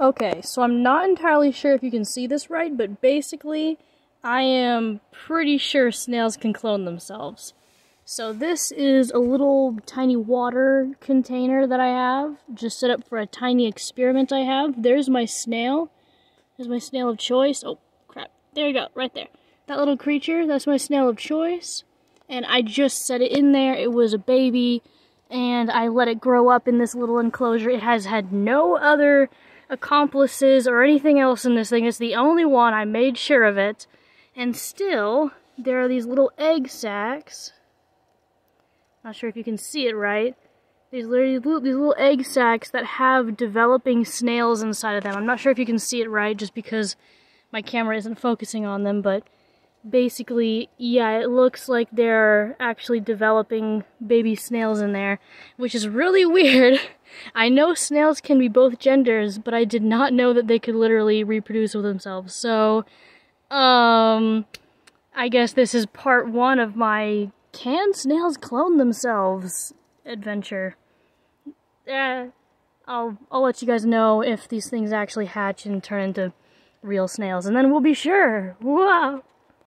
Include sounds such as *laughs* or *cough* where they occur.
Okay, so I'm not entirely sure if you can see this right, but basically, I am pretty sure snails can clone themselves. So this is a little tiny water container that I have, just set up for a tiny experiment I have. There's my snail. There's my snail of choice. Oh, crap. There you go, right there. That little creature, that's my snail of choice. And I just set it in there. It was a baby, and I let it grow up in this little enclosure. It has had no other accomplices or anything else in this thing. It's the only one. I made sure of it. And still, there are these little egg sacs. Not sure if you can see it right. These little, these little egg sacs that have developing snails inside of them. I'm not sure if you can see it right just because my camera isn't focusing on them, but basically, yeah, it looks like they're actually developing baby snails in there, which is really *laughs* weird. I know snails can be both genders, but I did not know that they could literally reproduce with themselves. So, um, I guess this is part one of my can snails clone themselves adventure. Eh, I'll, I'll let you guys know if these things actually hatch and turn into real snails, and then we'll be sure. Wow!